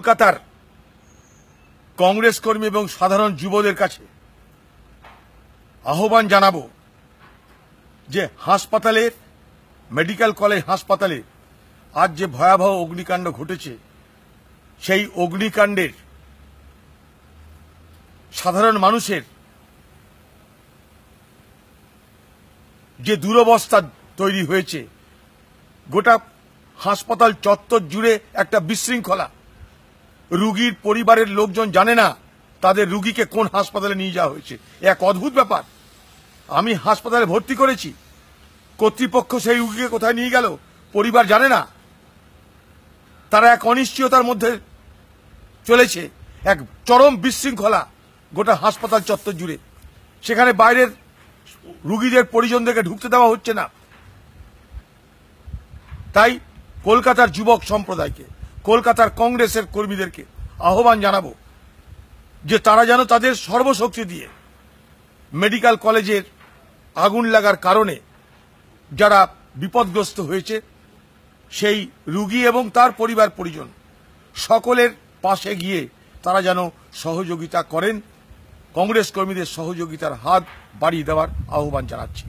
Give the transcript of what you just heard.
কলকাতার কংগ্রেস কর্মী এবং সাধারণ যুবদের কাছে আহ্বান জানাব যে হাসপাতালের মেডিকেল কলেজ হাসপাতালে আজ যে ভয়াবহ অগ্নিকাণ্ড ঘটেছে, সেই অগ্নিকাণ্ডের সাধারণ মানুষের যে দুরবস্থা তৈরি হয়েছে, গোটা হাসপাতাল চত্বর জুড়ে একটা বিশৃঙ্খলা। রুগীর পরিবারের লোকজন জানে না তাদের রুগীকে কোন হাসপাতালে নিয়ে যাওয়া হয়েছে। এক অদ্ভুত ব্যাপার। আমি হাসপাতালে ভর্তি করেছি। কর্তৃপক্ষ সেই রুগীকে কোথায় নিয়ে গেল, পরিবার জানে না। তারা এক অনিশ্চয়তার মধ্যে চলেছে, এক চরম বিশৃঙ্খলা গোটা হাসপাতাল চত্বর জুড়ে। সেখানে বাইরের রুগীদের পরিজনদেরকে ঢুকতে দেওয়া হচ্ছে না। তাই কলকাতার যুবক সম্প্রদায়কে কলকাতার কংগ্রেসের কর্মীদেরকে আহ্বান জানাব যে তারা যেন তাদের সর্বশক্তি দিয়ে মেডিকেল কলেজের আগুন লাগার কারণে যারা বিপদগ্রস্ত হয়েছে, সেই রুগী এবং তার পরিবার পরিজন সকলের পাশে গিয়ে তারা যেন সহযোগিতা করেন। কংগ্রেস কর্মীদের সহযোগিতার হাত বাড়িয়ে দেওয়ার আহ্বান জানাচ্ছি।